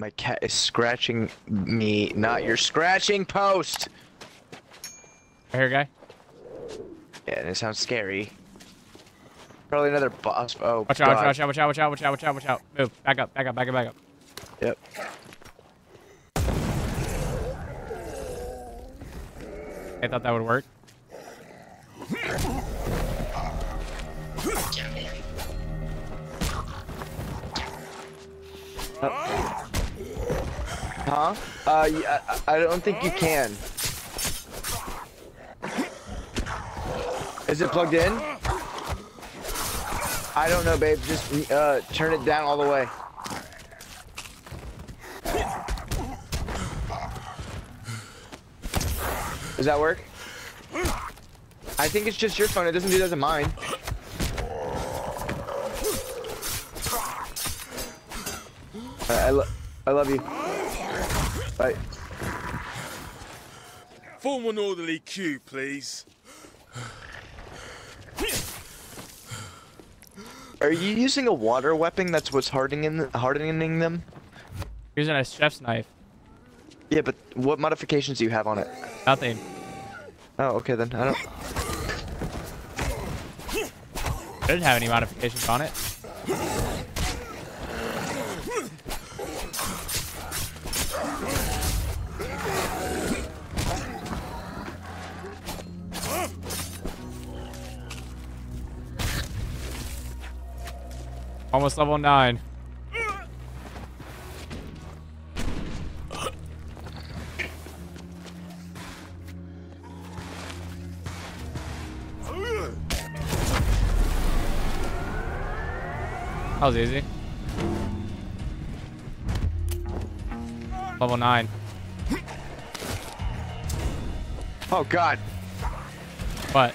My cat is scratching me, not your scratching post. Right here, guy. Yeah, and it sounds scary. Probably another boss. Oh, Watch out, watch out, watch out, watch out, watch out, watch out, watch out. Move. Back up, back up, back up, back up. Yep. I thought that would work. Uh, I, don't think you can. Is it plugged in? I don't know, babe. Just uh, turn it down all the way. Does that work? I think it's just your phone. It doesn't do that to mine. I, lo I love you. Bye. Form an orderly queue, please. Are you using a water weapon? That's what's hardening hardening them. Using a chef's knife. Yeah, but what modifications do you have on it? Nothing. Oh, okay then. I don't. I didn't have any modifications on it. Almost level 9. That was easy. Level 9. Oh God. What?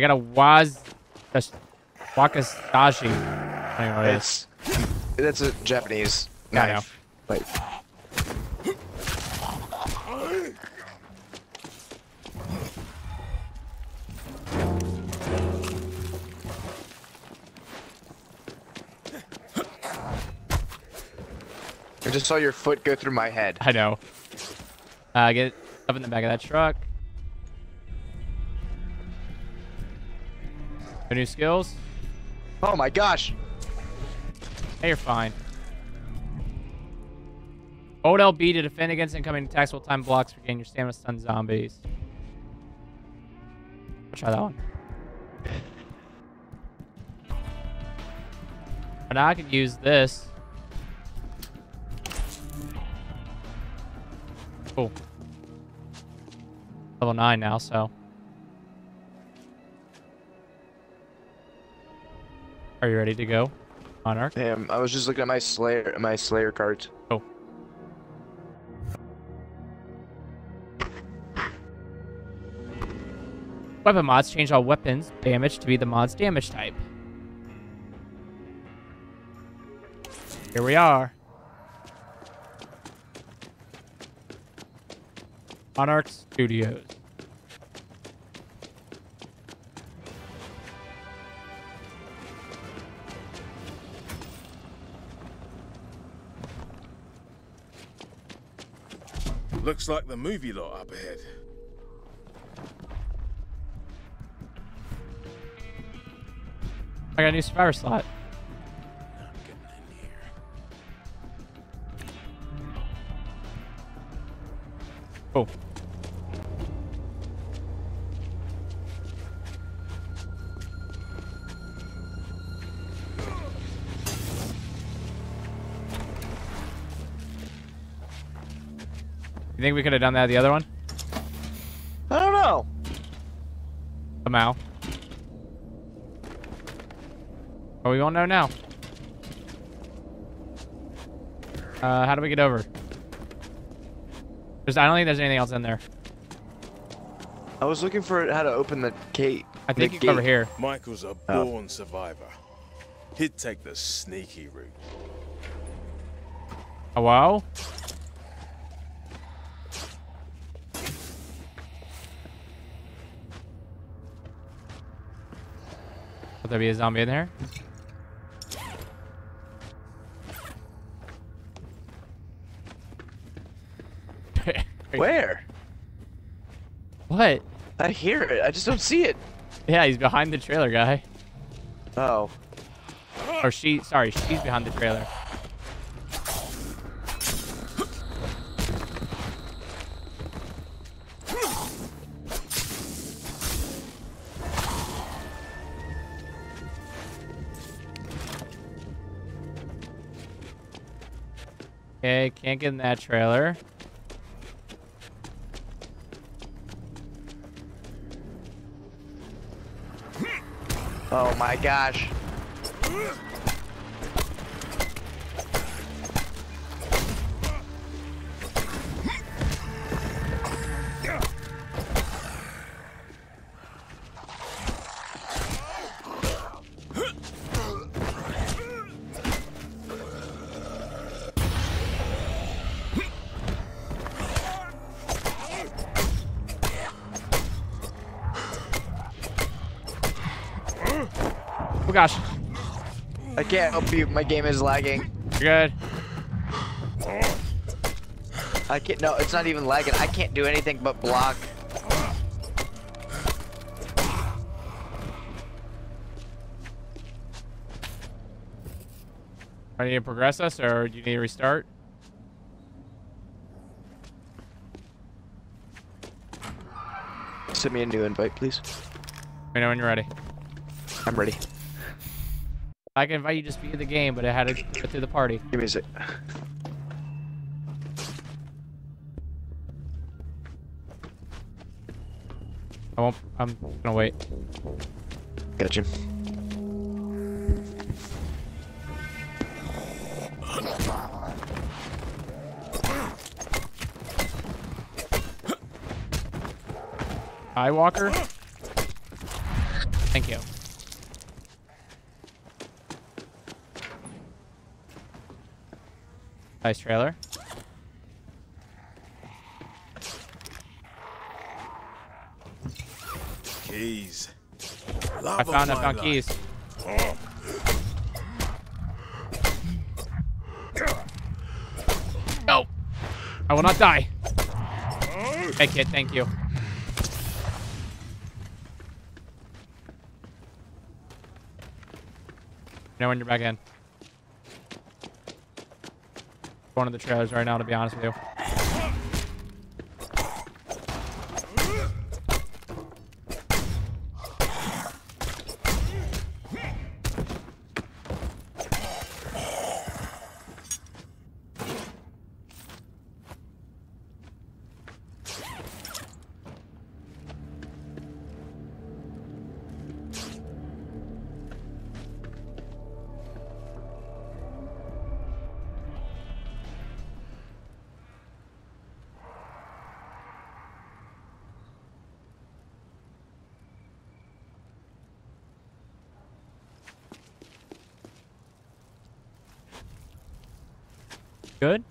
I got a Waz, Wakasashi. I don't know what it is. That's a Japanese Yeah, I know. knife. I just saw your foot go through my head. I know. Uh, get up in the back of that truck. No new skills? Oh my gosh. Hey, you're fine. Hold LB to defend against incoming attacks while time blocks regain your stamina stun zombies. I'll try that one. But now I can use this. Cool. Level 9 now, so. Are you ready to go, Monarch? Damn, I was just looking at my Slayer, my Slayer cards. Oh. Weapon mods change all weapons damage to be the mod's damage type. Here we are. Monarch Studios. Looks like the movie lot up ahead. I got a new survivor slot. Getting You think we could have done that the other one? I don't know. Somehow. But we won't know now. Uh, how do we get over? There's, I don't think there's anything else in there. I was looking for how to open the gate. I think the you come over here. Michael's a Oh. born survivor. He'd take the sneaky route. Hello? Would there be a zombie in there? Where? What? I hear it. I just don't see it. Yeah, he's behind the trailer guy. Oh. Or she, sorry, she's behind the trailer. Okay, can't get in that trailer. Oh my gosh. Oh gosh, I can't help you. My game is lagging. you're good. I can't. No, it's not even lagging. I can't do anything but block. I need to progress us or do you need to restart? Send me a new invite, please. Let me know when you're ready. I'm ready. I can invite you to speak of the game, but I had to go through the party. Give me a sec. I won't. I'm gonna wait. Gotcha. Hi, Walker. Thank you. Nice trailer. Keys. I Love found I found life. keys. No, I will not die. Hey kid, thank you. Now when you're back in. One of the trailers right now, to be honest with you. Good.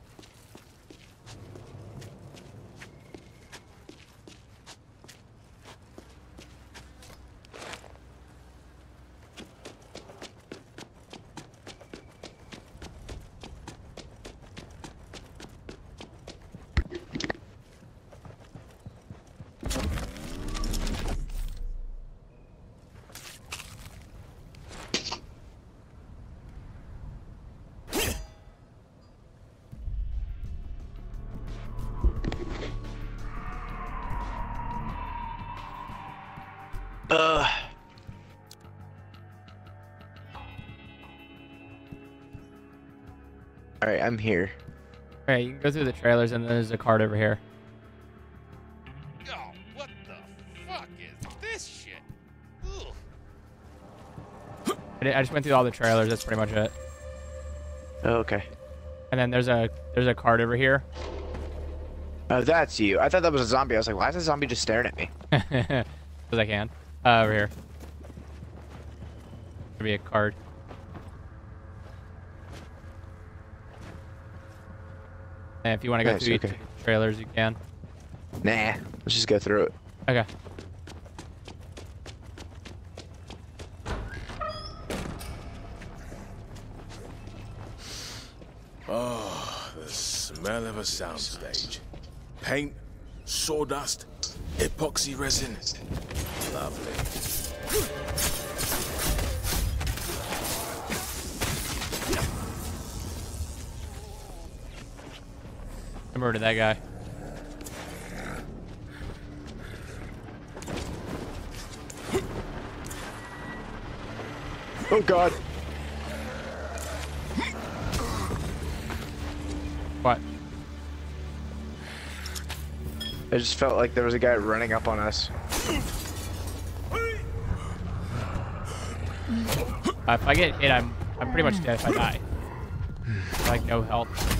I'm here. Alright, you can go through the trailers and then there's a card over here. Oh, what the fuck is this shit? Ugh. I, just went through all the trailers. That's pretty much it. Oh, okay. And then there's a there's a card over here. Oh, that's you. I thought that was a zombie. I was like, why is a zombie just staring at me? Because I can. Uh, over here. There'll be a card. And if you want to go Nice, through each okay. of the trailers, you can. Nah, let's just go through it. Okay. Oh, the smell of a soundstage. Paint, sawdust, epoxy resin. Lovely. I murdered that guy. Oh god. What? I just felt like there was a guy running up on us. Uh, if I get hit, I'm I'm pretty much dead if I die. Like no health.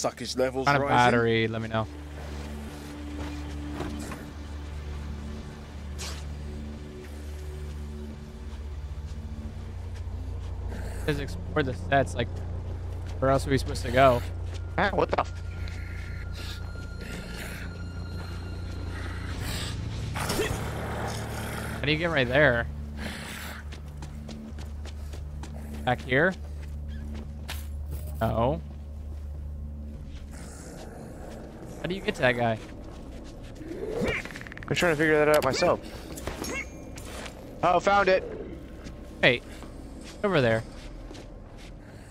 Suckage levels Kind of rising. battery. Let me know. Just explore the sets. Like, where else are we supposed to go? Ah, what the? F- How do you get right there? Back here? No. How do you get to that guy? I'm trying to figure that out myself. Oh, found it. Hey, over there.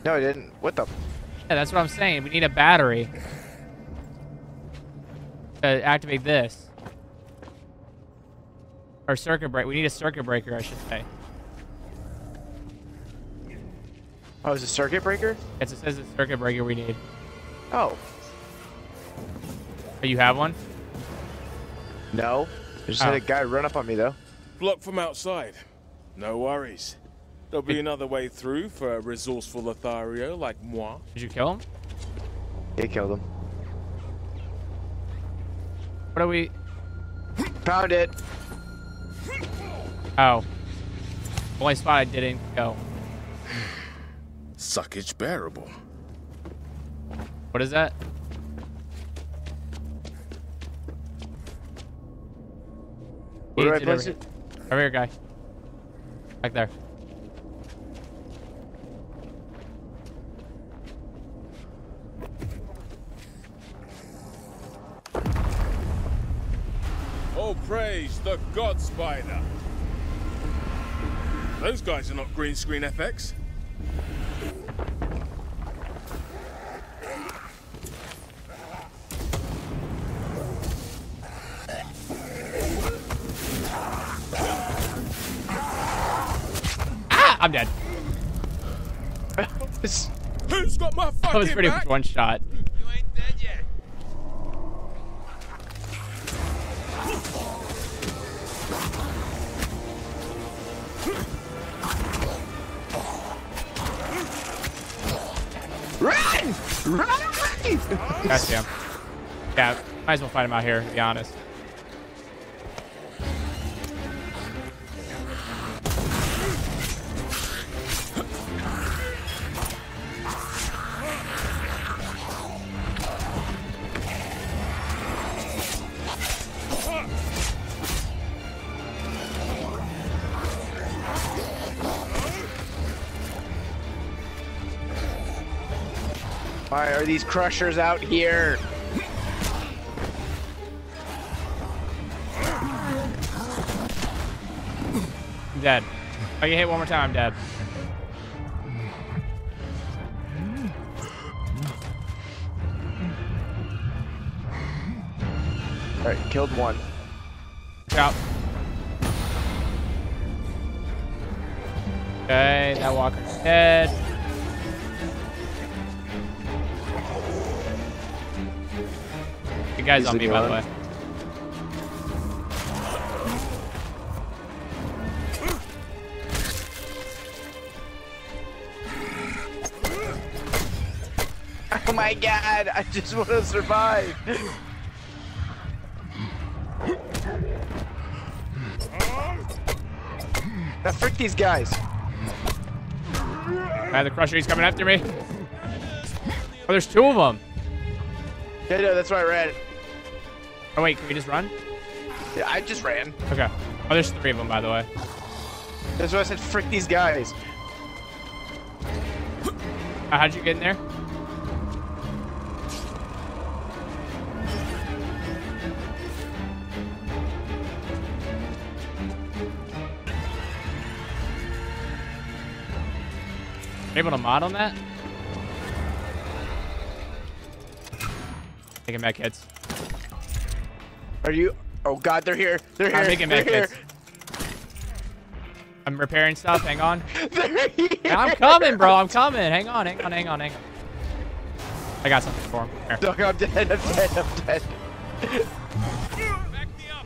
No, I didn't. What the? Yeah, that's what I'm saying. We need a battery to activate this. Or circuit break. We need a circuit breaker, I should say. Oh, is it circuit breaker? Yes, it says a circuit breaker we need. Oh, Oh, you have one? no. I just Oh. had a oh. guy run up on me though. Blocked from outside. No worries. There'll be another way through for a resourceful Lothario like moi. Did you kill him? He killed him. What are we? Found it. Oh. Only spot I didn't go. Suckage bearable. What is that? Where do I place it? here. Over here, guy. Back there. Oh, praise the God Spider. Those guys are not green screen FX. That was pretty much one shot. You ain't dead yet. Run! Run away! That's him. Yeah, might as well fight him out here, to be honest. These crushers out here? I'm dead. I get hit one more time, I'm dead. Alright, killed one. Out. Okay, that walker's dead. The guy's He's on the me, by the way. Oh my god, I just want to survive. Now frick these guys. Man, the crusher, he's coming after me. Oh, there's two of them. Yeah, no, that's why I ran. Oh, wait, can we just run? Yeah, I just ran. Okay. Oh, there's three of them, by the way. That's why I said frick these guys. Uh, how'd you get in there? Able to mod on that? Taking back hits. Are you? Oh god, they're here. They're here. I'm making they're back here. I'm repairing stuff. Hang on. They're here. I'm coming, bro. I'm coming. Hang on, hang on, hang on, hang on. I got something for him. Here. Dog, I'm dead. I'm dead. I'm dead. Back me up.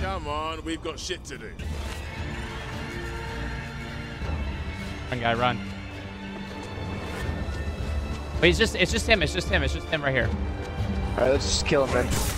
Come on, we've got shit to do. Run, guy, run. It's just it's just him. It's just him. It's just him right here. All right, let's just kill him then.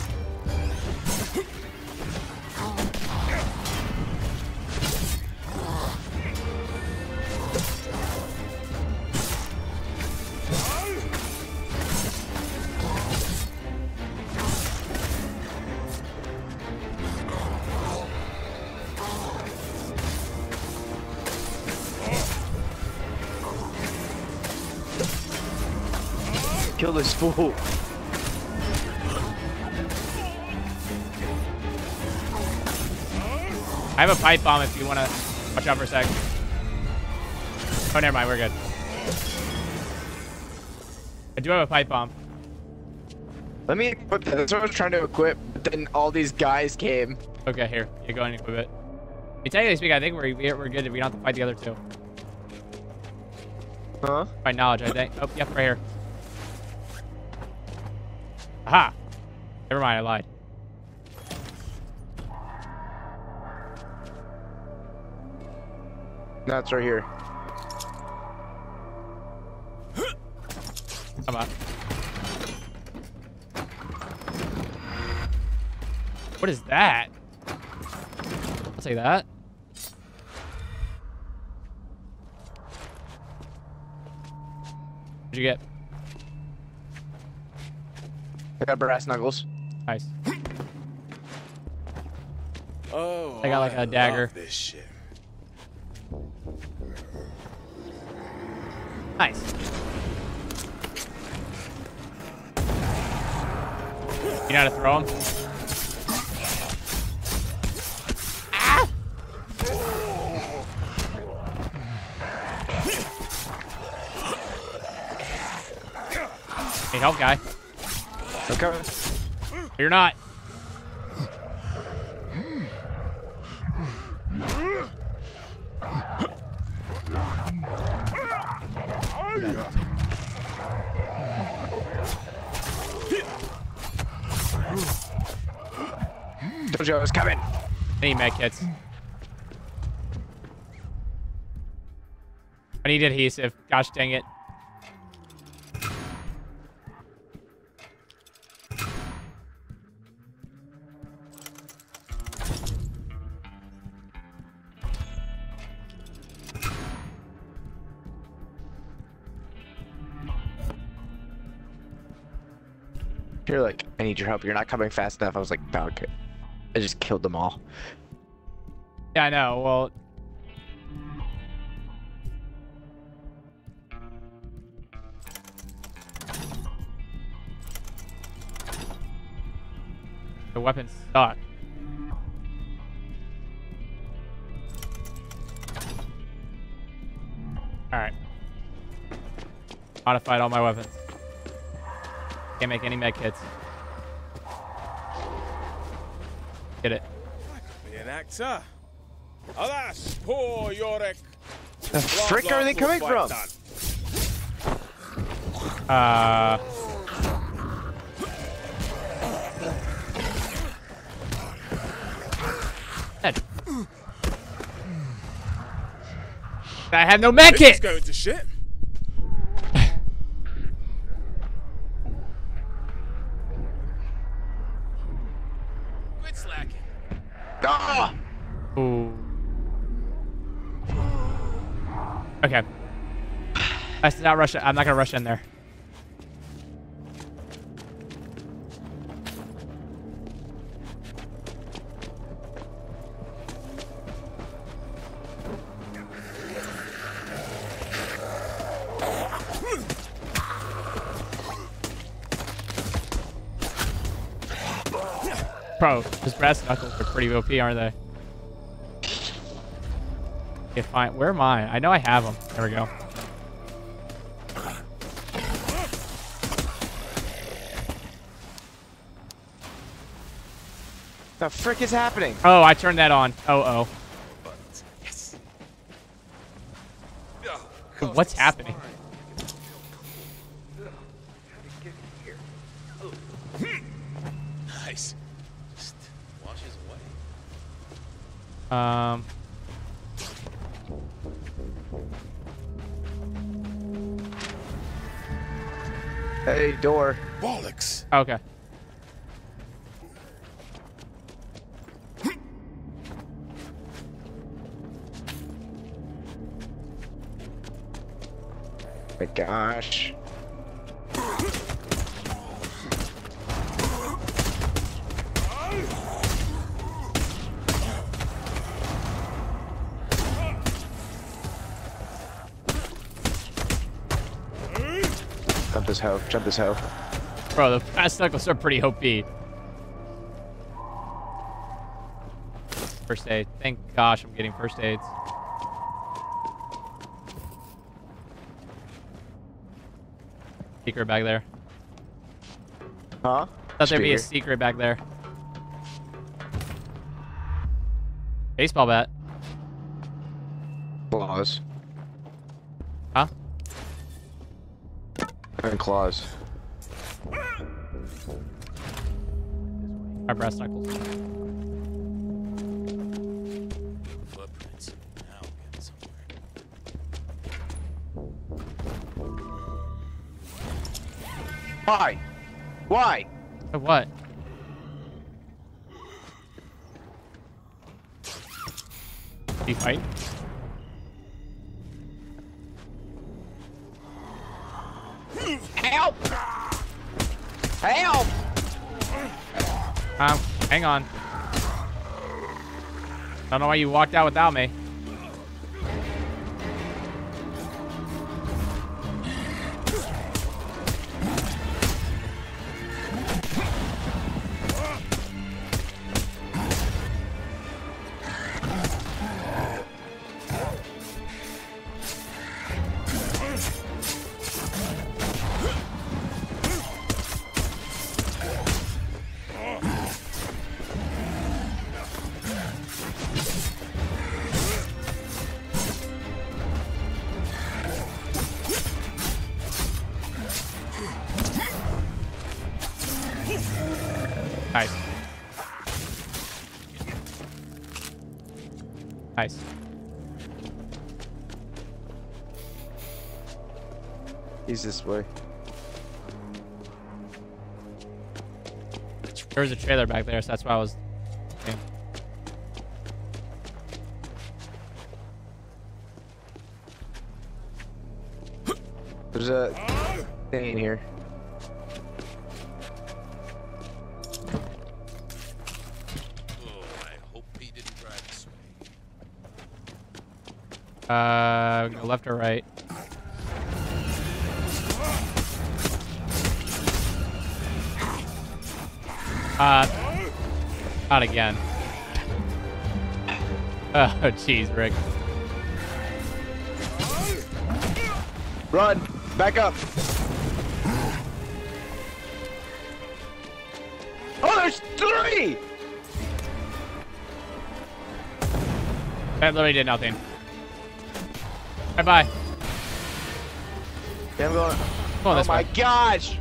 Kill this fool. I have a pipe bomb if you want to watch out for a sec. Oh, never mind. We're good. I do have a pipe bomb. Let me equip that. That's what I was trying to equip, but then all these guys came. Okay, here. You go and equip it. I mean, technically speaking, I think we're, we're good if we don't have to fight the other two. Huh? By knowledge, I think. Oh, yep, right here. Aha! Never mind, I lied. It's right here. Come on. What is that? I'll take that. What'd you get? I got brass knuckles. Nice. Oh, I got, like, a love dagger. This shit. Nice. You know how to throw them? Need ah! help, guy. Okay. You're not. Told you I was coming. I need med kits. I need adhesive. Gosh dang it. Need your help. You're not coming fast enough. I was like, okay. I just killed them all. Yeah, I know. Well, the weapons suck. All right. Modified all my weapons. Can't make any med kits. Get it. Be an actor. Alas, poor Yorick. The frick are they coming from? Uh. Dead. I have no med This is going to shit. Quit slacking. Ah! Ooh. Okay. Let's not rush. I'm not gonna rush in there. Bro, his brass knuckles are pretty OP, aren't they? Okay, fine. Where am I? I know I have them. There we go. The frick is happening? Oh, I turned that on. Oh, oh. Yes. What's happening? Nice. Just washes away. Um. Hey, door. Bollocks. Okay. Gosh. Jump this hoe. Jump this hoe. Bro, the fast knuckles are pretty OP. First aid. Thank gosh I'm getting first aids. Secret back there. Huh? Thought there'd be a secret back there. Baseball bat. Claws. Huh? And claws. My brass knuckles. Why? Why? What? You fight? Help! Help! Um, hang on. I Don't know why you walked out without me. He's this way. There was a trailer back there, so that's why I was. There's a thing in here. I hope he didn't drive this way. Uh, left or right? Uh, not again. Oh, jeez, Rick. Run! Back up! Oh, there's three! That literally did nothing. Bye bye. Yeah, I'm going. Go Oh my gosh!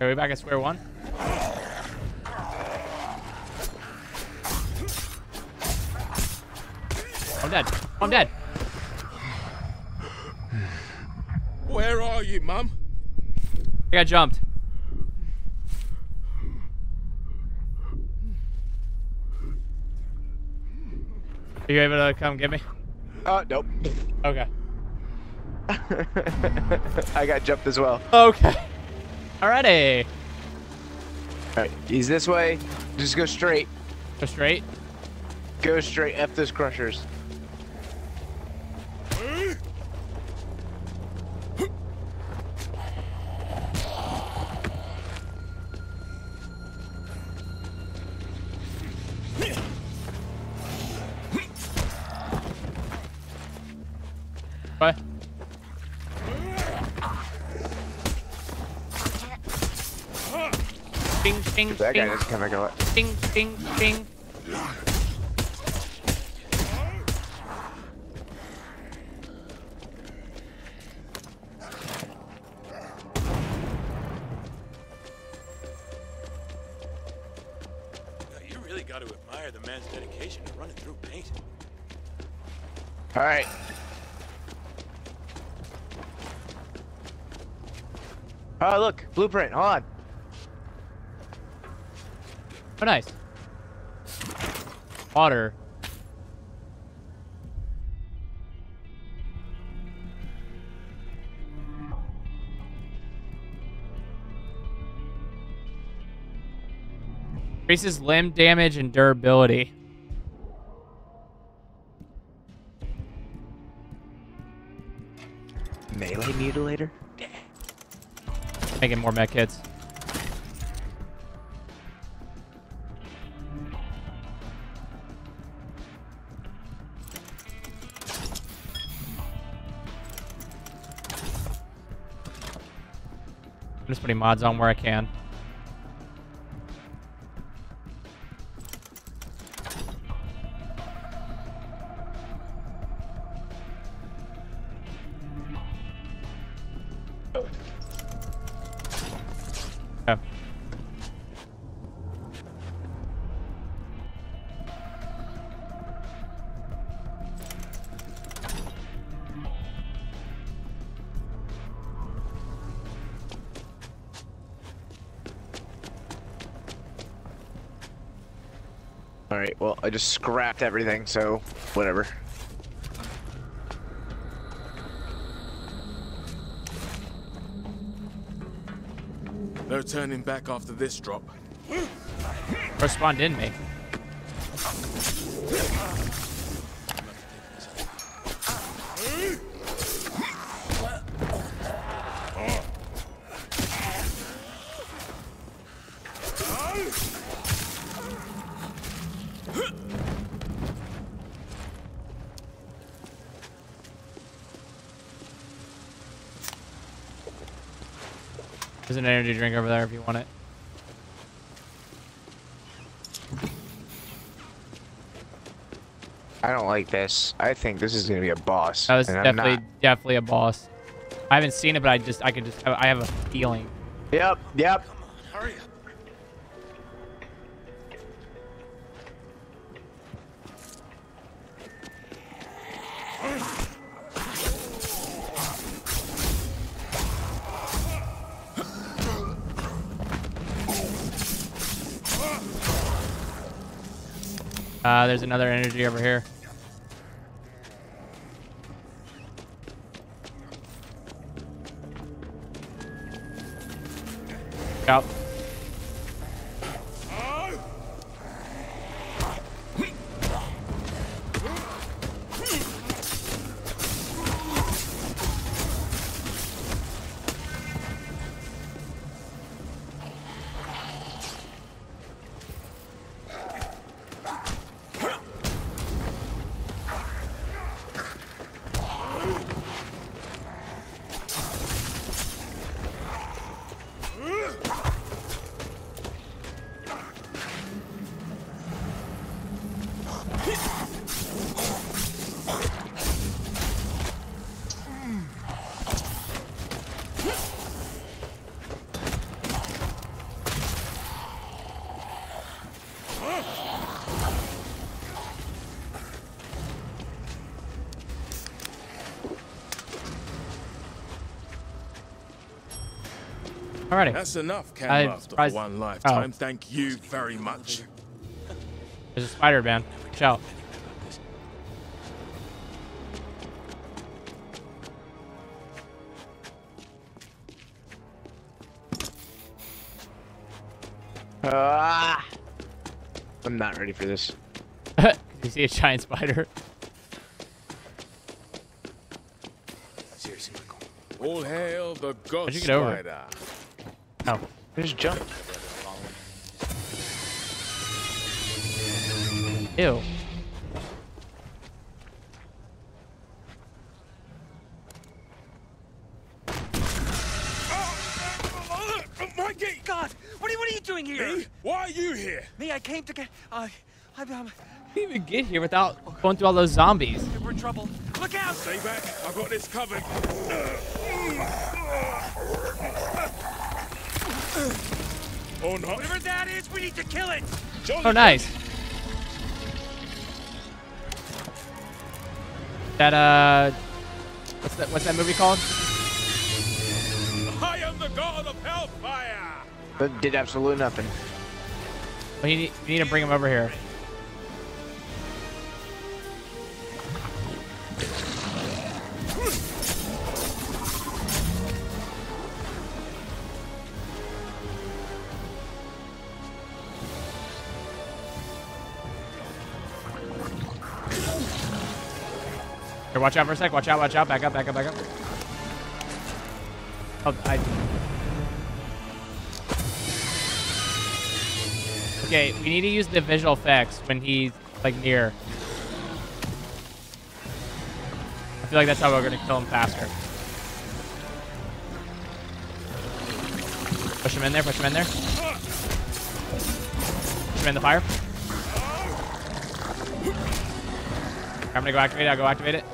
Are we back at square one? I'm dead. I'm dead. Where are you, Mum? I got jumped. Are you able to come get me? Oh, nope. Okay. I got jumped as well. Okay. Alrighty. Alright, he's this way. Just go straight. Go straight. Go straight. F those crushers. Ding, ding, That guy ding, doesn't come back out. ding, ding, ding. You really got to admire the man's dedication to running through paint. Alright. Oh, look. Blueprint. Hold on. Oh, nice. Water. Increases limb damage and durability. Melee mutilator? Making more med kits. Just putting mods on where I can. I just scrapped everything, so whatever. No turning back after this drop. Respond in me. Energy drink over there if you want it. I don't like this. I think this is gonna be a boss. That was definitely definitely a boss. I haven't seen it, but I just I could just I have a feeling. Yep, yep. There's another energy over here. Yep. Alrighty. That's enough, Cam I'm Master, for surprised- one oh. lifetime. Thank you very much. There's a spider, man. Watch out. Ah! I'm not ready for this. you see a giant spider? Seriously, Michael. All hail the God How'd you get over? Spider. Just jump. Ew. Mikey! God, what are, what are you doing here? Me? Why are you here? Me, I came to get. Uh, I'm, um, How you even get here without going through all those zombies? we're in trouble. Look out! Stay back. I've got this covered. Or no. Whatever that is, we need to kill it. Jolly Oh, nice. That uh, what's that? What's that movie called? I am the god of hellfire. That did absolutely nothing. We need, you need to bring him over here. Here, watch out for a sec. Watch out, watch out. Back up, back up, back up. Oh, I... Okay, we need to use the visual effects when he's, like, near. I feel like that's how we're gonna kill him faster. Push him in there, push him in there. Push him in the fire. I'm gonna go activate it, I'll go activate it.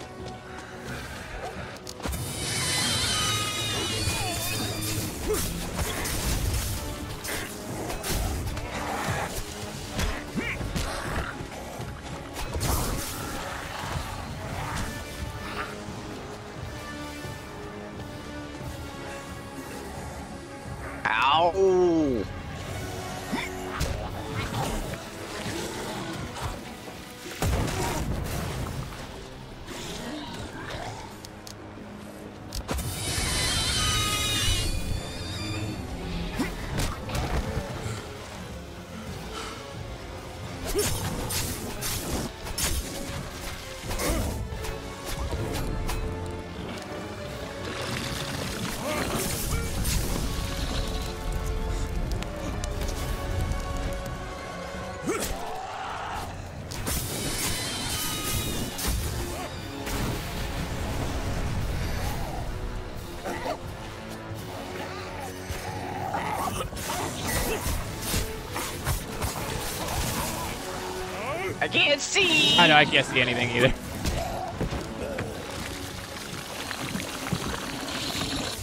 Can't see. I know, I can't see anything either.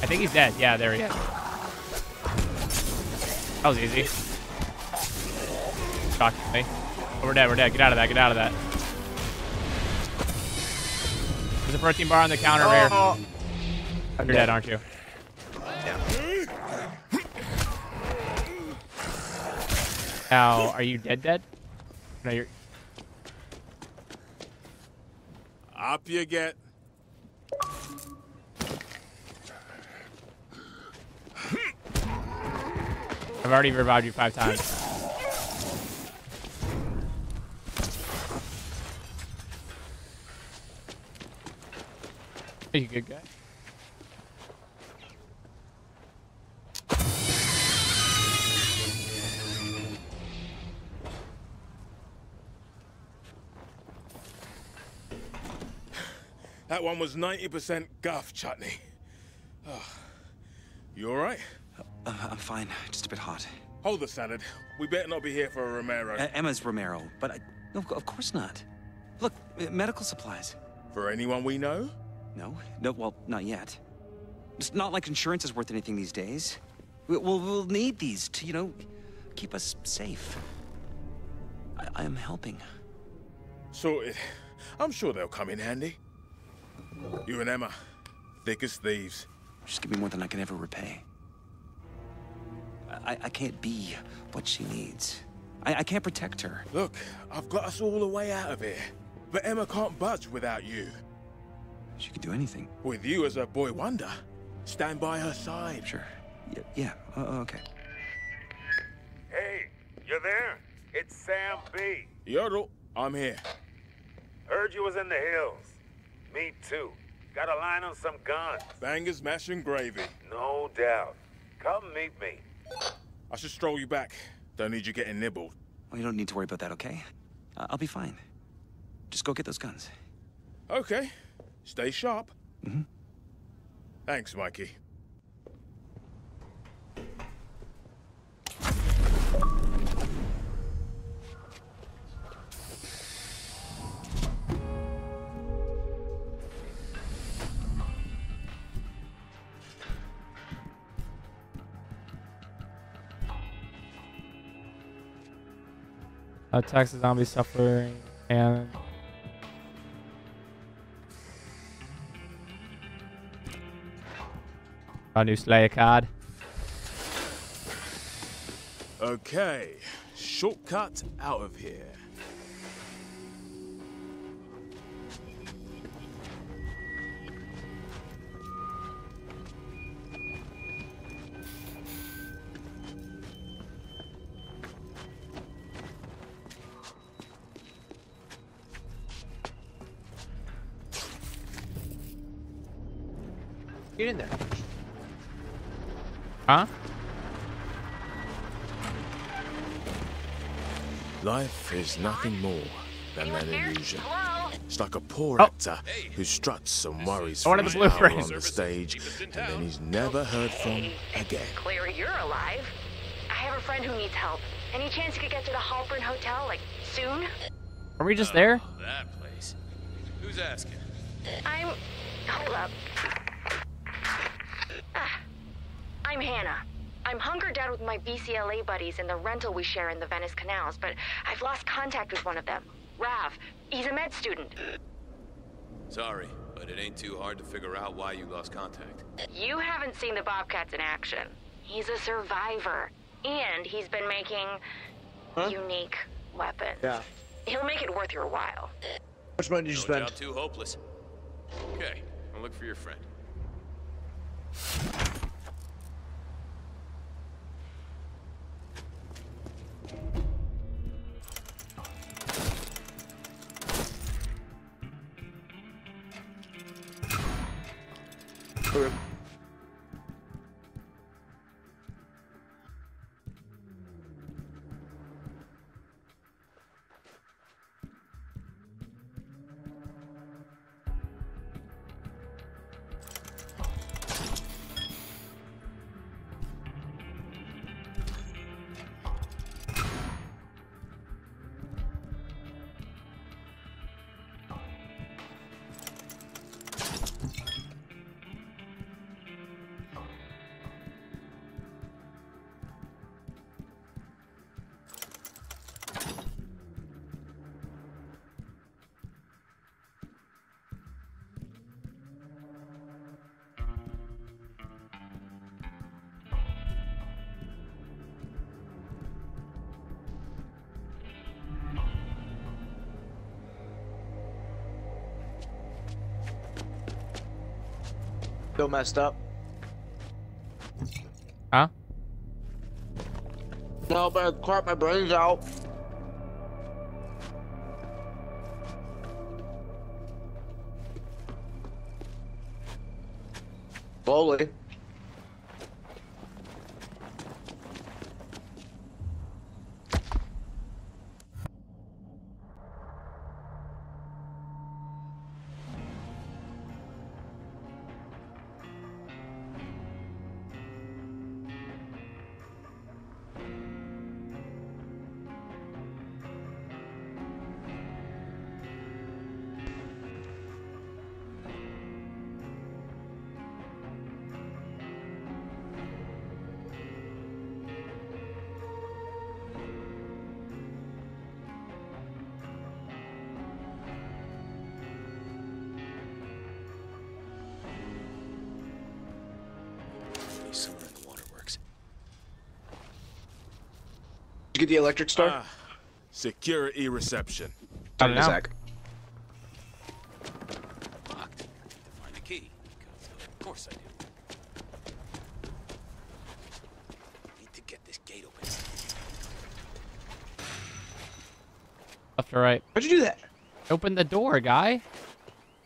I think he's dead. Yeah, there he is. That was easy. Shockingly. Oh, we're dead, we're dead. Get out of that, get out of that. There's a protein bar on the counter over here. Oh. You're dead, aren't you? Now, are you dead dead? No, you're... Up you get. I've already revived you five times. Are you good guy? That one was 90% guff chutney. Oh. You all right? Uh, I'm fine. Just a bit hot. Hold the salad. We better not be here for a Romero. Uh, Emma's Romero, but I, no, of course not. Look, uh, medical supplies. for anyone we know? No, no, well, not yet. It's not like insurance is worth anything these days. We, we'll, we'll need these to, you know, keep us safe. I, I am helping. Sorted. I'm sure they'll come in handy. You and Emma, thick as thieves. Just give me more than I can ever repay. I, I can't be what she needs. I, I can't protect her. Look, I've got us all the way out of here. But Emma can't budge without you. She can do anything. With you as her boy wonder, stand by her side. Sure. Yeah, yeah. Uh, okay. Hey, you there? It's Sam B. Yodel, I'm here. Heard you was in the hills. Me too. Got a line on some guns. Bangers, mash, and gravy. No doubt. Come meet me. I should stroll you back. Don't need you getting nibbled. Well, you don't need to worry about that, okay? Uh, I'll be fine. Just go get those guns. Okay. Stay sharp. Mm-hmm. Thanks, Mikey. Attacks the zombie suffering and a new Slayer card. Okay. Shortcut out of here. Get in there. Huh? Life is nothing more than an illusion. It's like a poor Oh. actor who struts and worries for his the blue hour on the stage, and then he's never heard from again. Clear you're alive. I have a friend who needs help. Any chance you could get to the Halperin Hotel, like, soon? Are we just there? Oh, that place. Who's asking? I'm... Hold up. Ah. I'm Hannah. I'm hunkered down with my BCLA buddies in the rental we share in the Venice canals, but I've lost contact with one of them. Rav. He's a med student. Sorry, but it ain't too hard to figure out why you lost contact. You haven't seen the Bobcats in action. He's a survivor. And he's been making unique weapons. Yeah. He'll make it worth your while. How much money did you No spend? job too hopeless. Okay, I'll look for your friend. Okay. Still messed up. Huh? No, but I crap my brains out. Get the electric star? Ah, security reception. I don't know. Zach. Locked. Find the key. Of course I do. Need to get this gate open. Left or right? How'd you do that? Open the door, guy.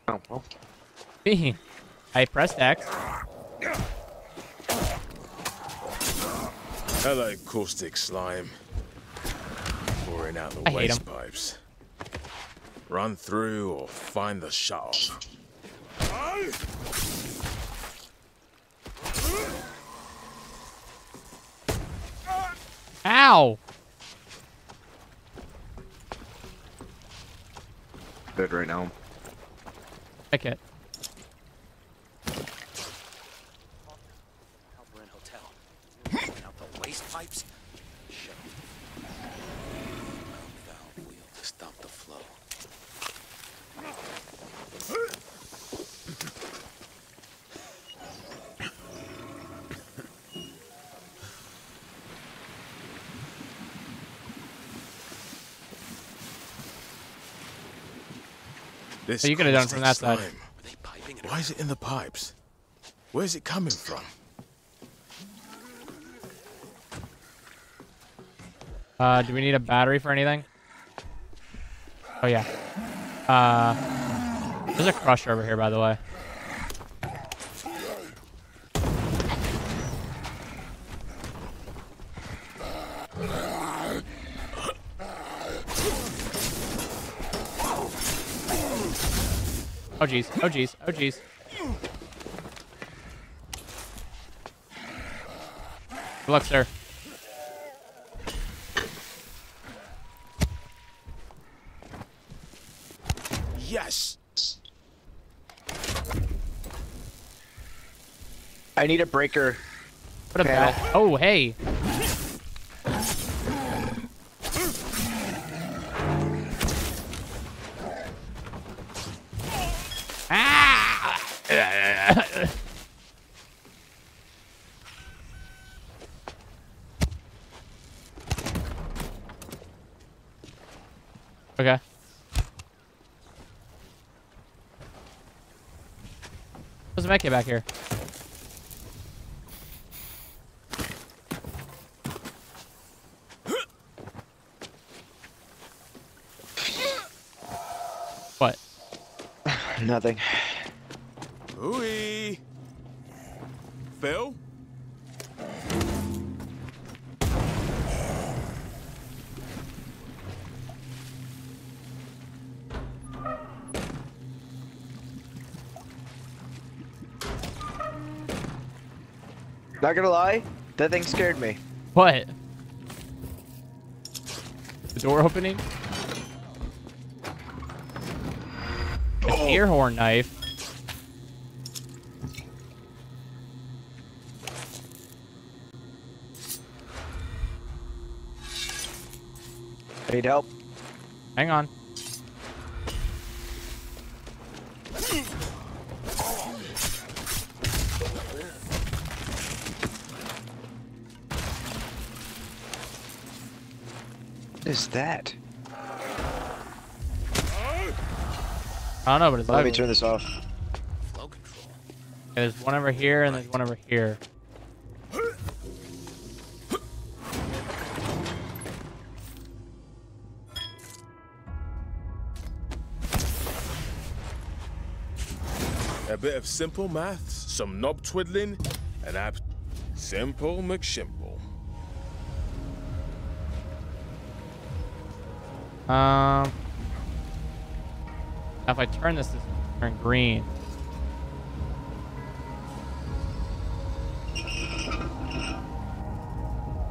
Oh, well. I pressed X. Hello, caustic slime. Pouring out the I hate 'em. waste pipes. Run through or find the shut off. Ow! Good right now. Pick it. Halperin Hotel. Pouring out the waste pipes? Shit. Valve wheel to stop the flow. This Oh, you could've done it from that side. slime, Are they piping it? Why is it in the pipes? Where's it coming from? Uh, do we need a battery for anything? Oh yeah. Uh, there's a crusher over here, by the way. Oh jeez. Oh jeez. Oh jeez. Good luck, sir. Yes! I need a breaker. What a Panel. bad. Oh hey. What's the mech back here? What? Nothing. Ooey! Phil? Not gonna lie, that thing scared me. What? The door opening? An oh. ear horn knife. I need help. Hang on. Is that? I don't know, but it's Let me turn this off. Flow control. Okay, there's one over here and there's one over here. A bit of simple maths, some knob twiddling, and ab simple McShimple. Um, if I turn this, this turn green.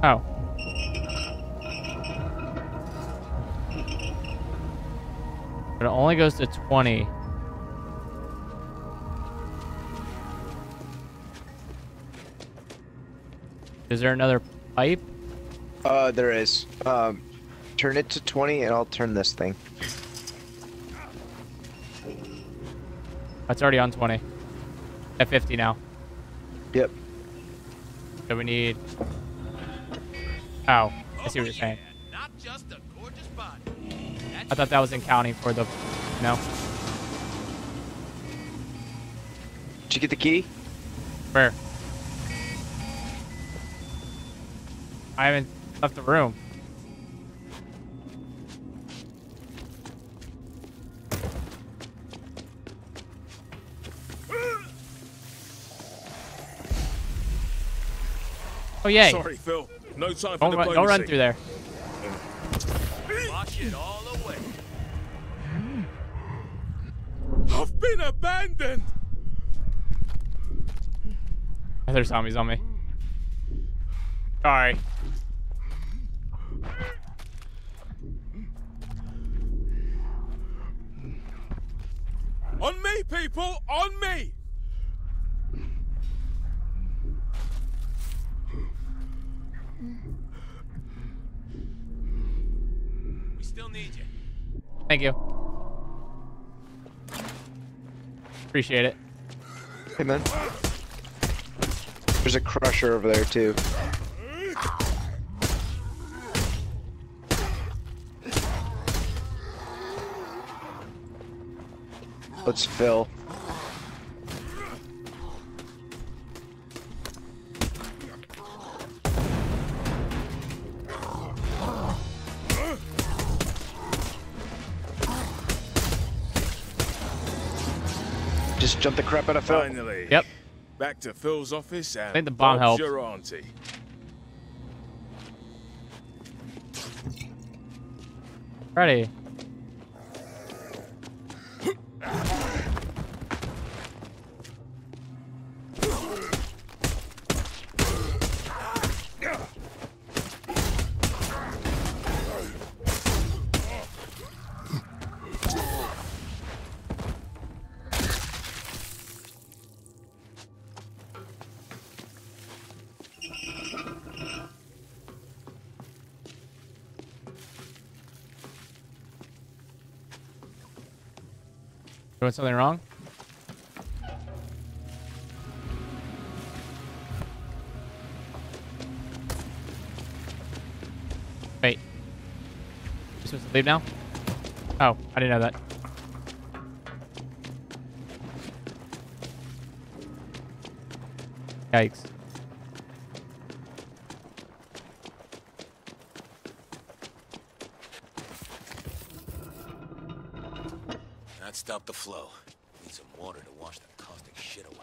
Oh. But it only goes to 20. Is there another pipe? Uh, there is. Um, turn it to 20 and I'll turn this thing. That's already on 20. At 50 now. Yep. So we need. Oh, I see what you're saying. I thought that was in county for the, no. Did you get the key? Where? I haven't left the room. Oh yay! Sorry, Phil. No time for Don't run, don't run through there. Watch it all away. I've been abandoned. There's zombies on me. Sorry. On me, people. On me. We still need you. Thank you. Appreciate it. Hey, man. There's a crusher over there, too. Let's fill. Jump the crap out of Phil. Finally. Yep. Back to Phil's office and think the bomb Bob's helped. your auntie. Ready. Doing something wrong? Wait. You supposed to leave now? Oh, I didn't know that. Yikes. That stopped the flow. Need some water to wash that caustic shit away.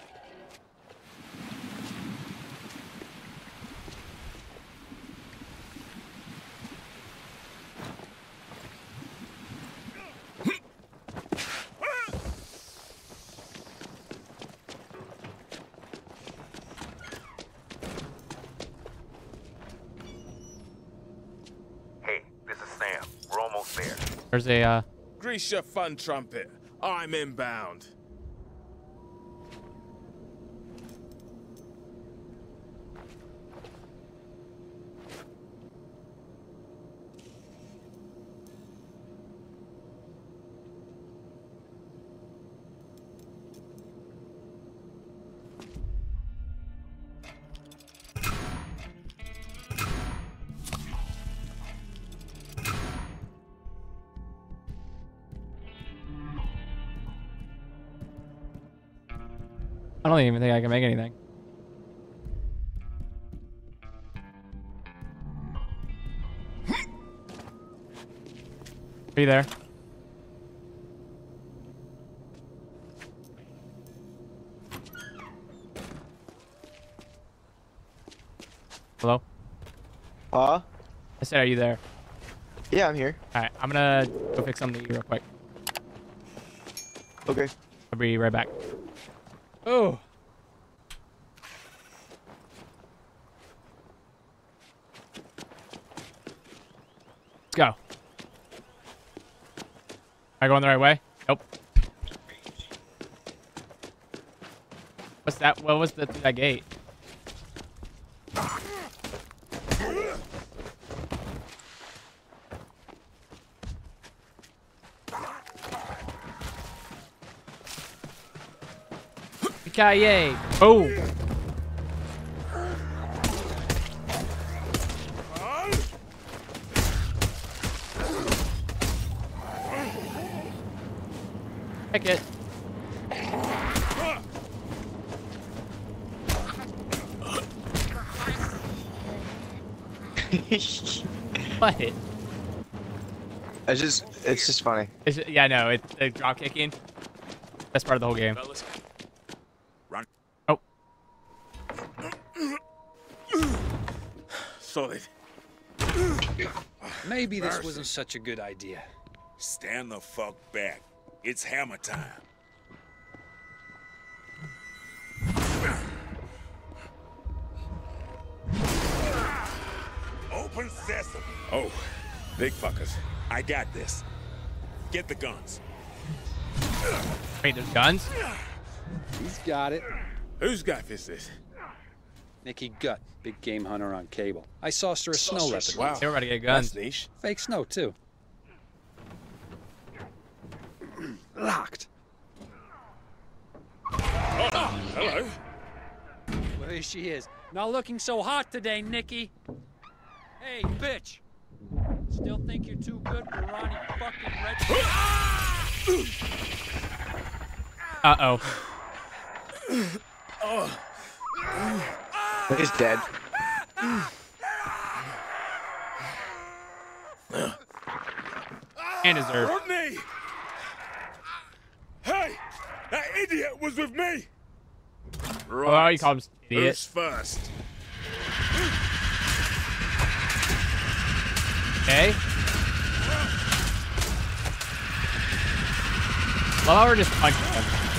Hey, this is Sam. We're almost there. There's a, uh, your fun trumpet. I'm inbound. Don't even think I can make anything. Are you there? Hello? Huh? I said, are you there? Yeah, I'm here. Alright, I'm gonna go fix something real quick. Okay. I'll be right back. Oh. I going the right way? Nope. What's that? What was the that gate? Yippee-ki-yay. Boom. It. What? It's just, it's just funny. Is it, yeah, no, it's uh, drop kicking. That's part of the whole game. Run. Oh, Solid. Maybe this wasn't such a good idea. Stand the fuck back. It's hammer time. Open sesame. Oh, big fuckers. I got this. Get the guns. wait, there's guns? He's got it. Whose guy is this? Nicky Gut, big game hunter on cable. I sauced her a snow leopard. Wow. They were about get That's guns. niche. Fake snow, too. Locked. Hello. Well, here she is. Not looking so hot today, Nicky. Hey, bitch. Still think you're too good for Ronnie fucking Red? Uh oh. He's dead. And deserved. Rodney! Hey! That idiot was with me! Oh, he comes. idiot. Who's first? Okay. Love how we're just punching him.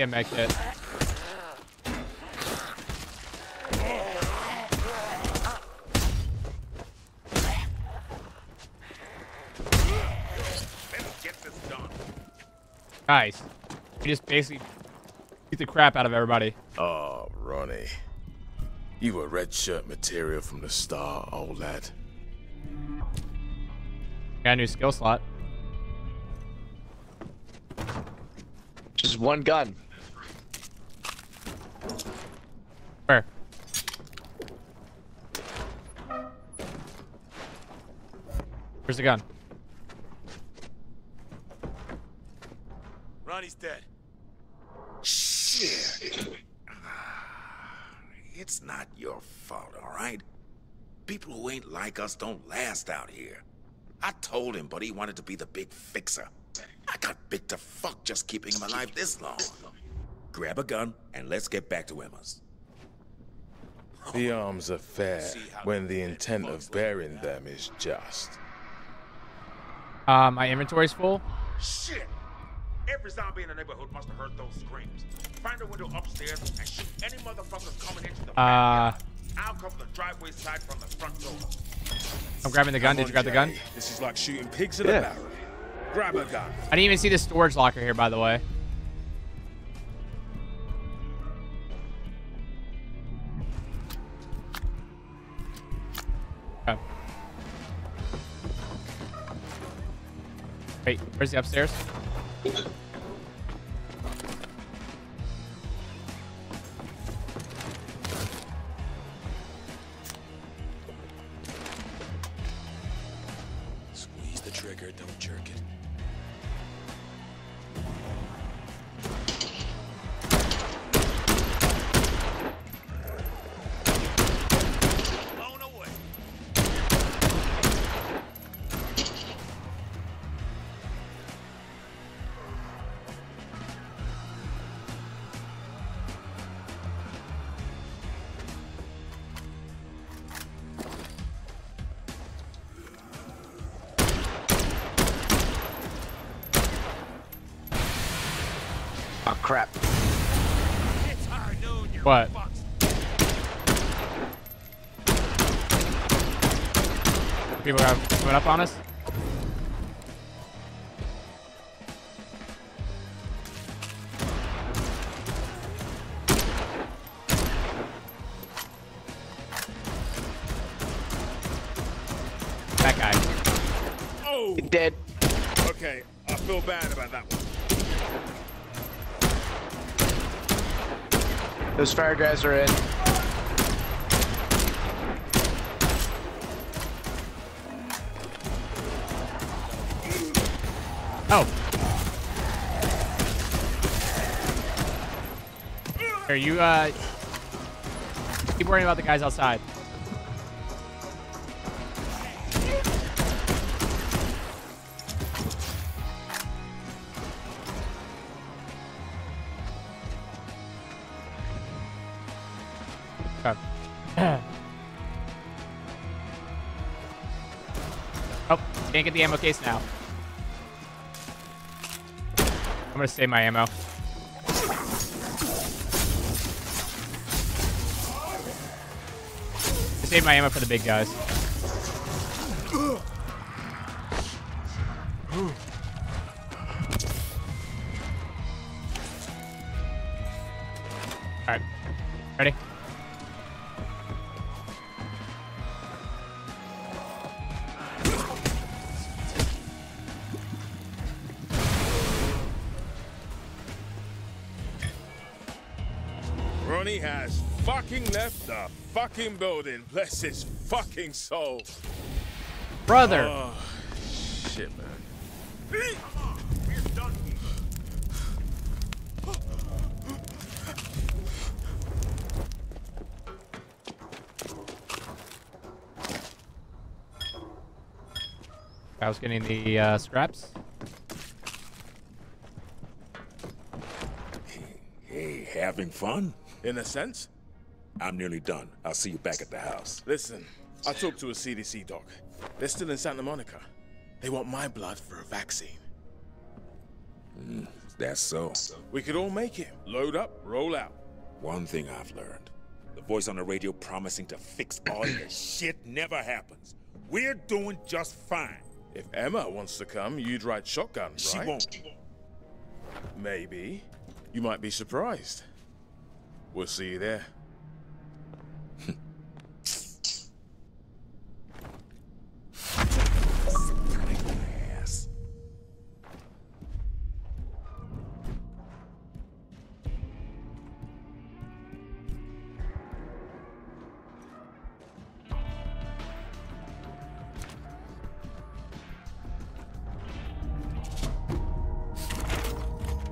Can't make it. Let's get this done. Nice. We just basically beat the crap out of everybody. Oh, Ronnie. You were red shirt material from the start, old lad. Got a new skill slot. Just one gun. Where's the gun? Ronnie's dead. Shit. It's not your fault, all right? People who ain't like us don't last out here. I told him, but he wanted to be the big fixer. I got bit to fuck just keeping him alive this long. Grab a gun and let's get back to Emma's. The arms are fair when the the intent of bearing them is just. Uh, my inventory's full. Shit! Every zombie in the neighborhood must have heard those screams. Find a window upstairs and shoot any motherfuckers coming into the Uh, backyard. I'll cover the driveway side from the front door. I'm grabbing the gun. Did you grab the gun? This is like shooting pigs in Yeah. a barrel. Grab a gun. I didn't even see the storage locker here, by the way. Wait, where's the upstairs? Crap. What? People are coming up on us. Those fire guys are in. Oh. Here, you, uh... Keep worrying about the guys outside. Can't get the ammo case now. I'm gonna save my ammo. Save my ammo for the big guys. Has fucking left the fucking building. Bless his fucking soul. Brother! Oh, shit, man. I was getting the uh, scraps. Hey, having fun? In a sense. I'm nearly done. I'll see you back at the house. Listen, I talked to a CDC doc. They're still in Santa Monica. They want my blood for a vaccine. Mm, that's so. We could all make it. Load up, roll out. One thing I've learned. The voice on the radio promising to fix all your shit never happens. We're doing just fine. If Emma wants to come, you'd ride shotgun, She won't. Maybe. You might be surprised. We'll see you there. Ass.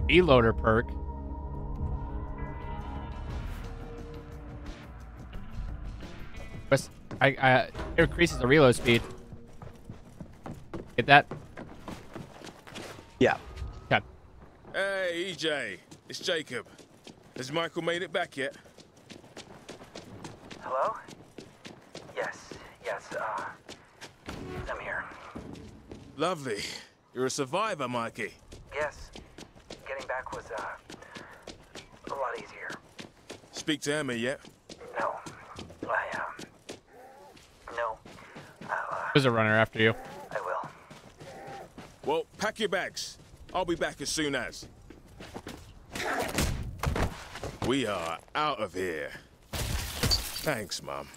Reloader perk. I, I it increases the reload speed. Get that? Yeah. Okay. Hey, EJ. It's Jacob. Has Michael made it back yet? Hello? Yes, yes, uh, I'm here. Lovely. You're a survivor, Mikey. Yes, getting back was, uh, a lot easier. Speak to Emma yet? No, I, um, no, I'll, uh, There's a runner after you. I will. Well, pack your bags. I'll be back as soon as. We are out of here. Thanks, Mom.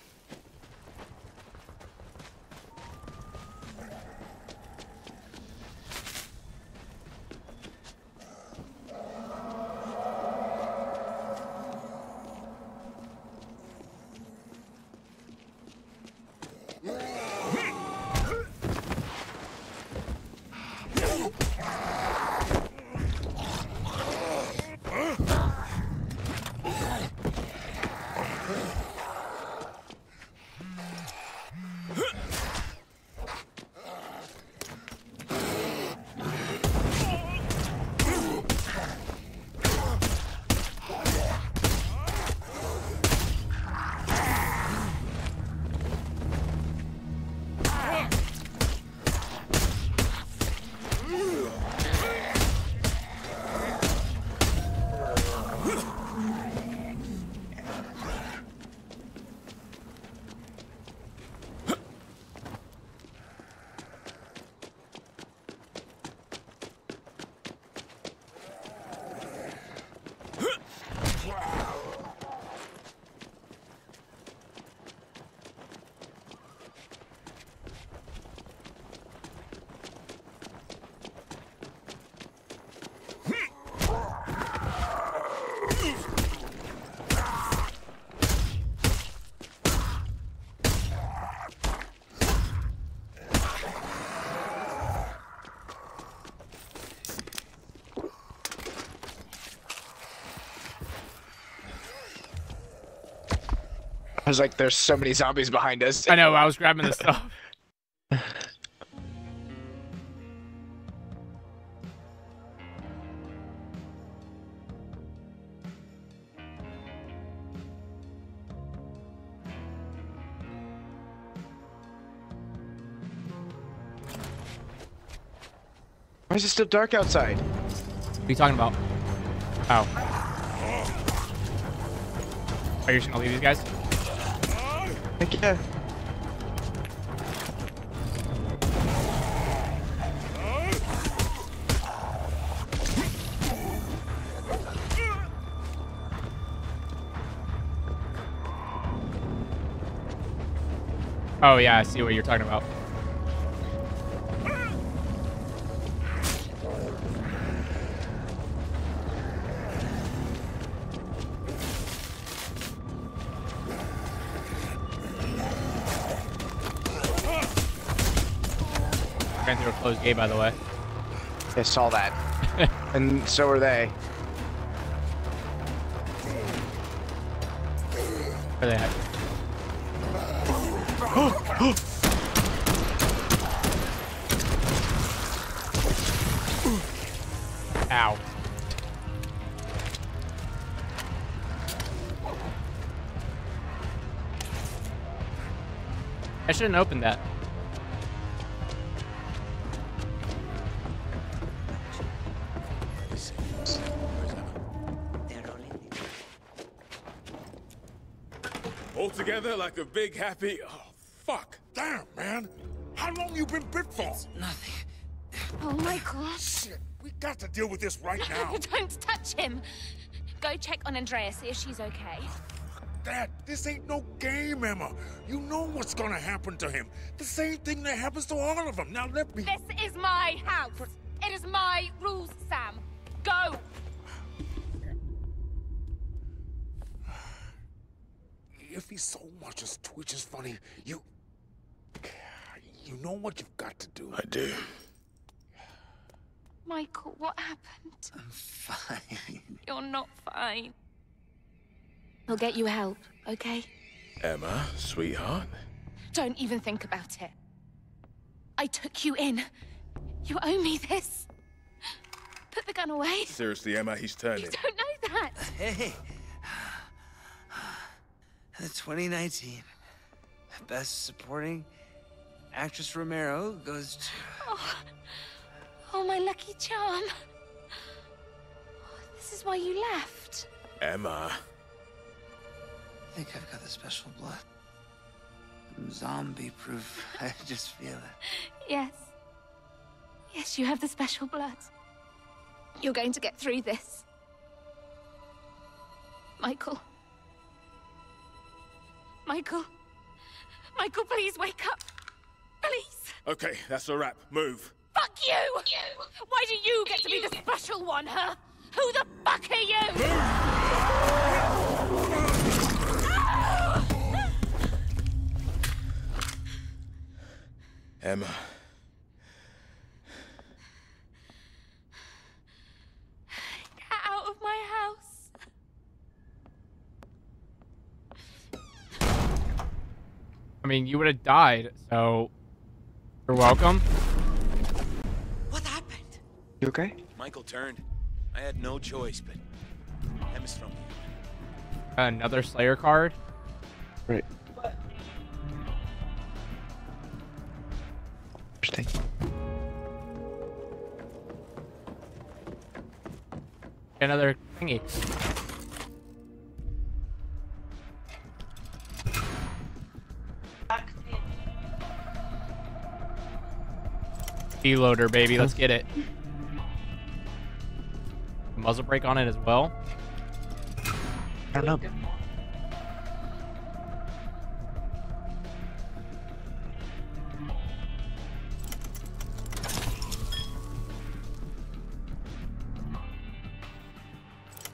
Was like, there's so many zombies behind us. I know. I was grabbing the stuff. Why is it still dark outside? What are you talking about? Oh. Are you just gonna leave these guys? Heck yeah. Oh yeah, I see what you're talking about. A by the way. I saw that. and so are they. Where they at? Ow. I shouldn't open that. Like a big happy. Oh, fuck. Damn, man. How long you been bit for? Nothing. Oh my god. Shit, we got to deal with this right now. Don't touch him. Go check on Andrea, see if she's okay. Oh, Dad, this ain't no game, Emma. You know what's gonna happen to him. The same thing that happens to all of them. Now let me. This is my house. It is my rules, Sam. Go. If he so much as twitches funny, you. You know what you've got to do. I do. Michael, what happened? I'm fine. You're not fine. I'll get you help, okay? Emma, sweetheart. Don't even think about it. I took you in. You owe me this. Put the gun away. Seriously, Emma, he's turning. You don't know that. Hey. The 2019 Best Supporting Actress Romero goes to. Oh, oh my lucky charm. This is why you left. Emma. I think I've got the special blood. I'm zombie proof. I just feel it. Yes. Yes, you have the special blood. You're going to get through this. Michael. Michael. Michael, please wake up. Please. Okay, that's a wrap. Move. Fuck you! Why do you get to be the special one, huh? Who the fuck are you? Emma. Get out of my house. I mean, you would have died, so you're welcome. What happened? You okay? Michael turned. I had no choice, but Emma's from uh, Another Slayer card. Right. Interesting. Another thingy. Deloader, baby. Let's get it. Muzzle brake on it as well. I don't know.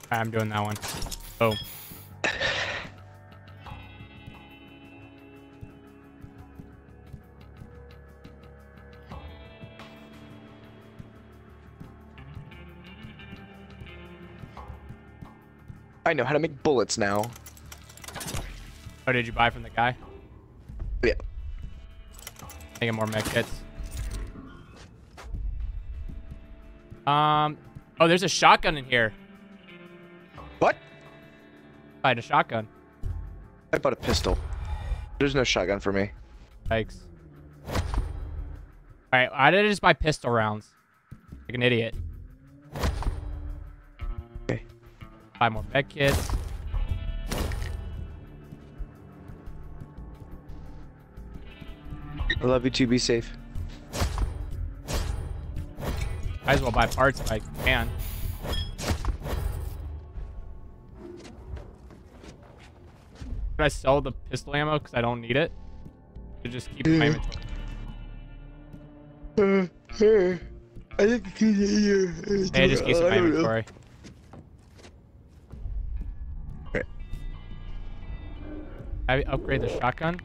I'm doing that one. Oh. I know how to make bullets now. Oh, did you buy from the guy? Yeah. Making more med kits. Um. Oh, there's a shotgun in here. What? I had a shotgun. I bought a pistol. There's no shotgun for me. Yikes. Alright, I did I just buy pistol rounds? Like an idiot. Buy more med kits. I love you too. Be safe. Might as well buy parts if I can. Should I sell the pistol ammo because I don't need it? To just keep it in my inventory. Uh, I think Hey, just keep it in my inventory. Okay. I upgrade the shotgun.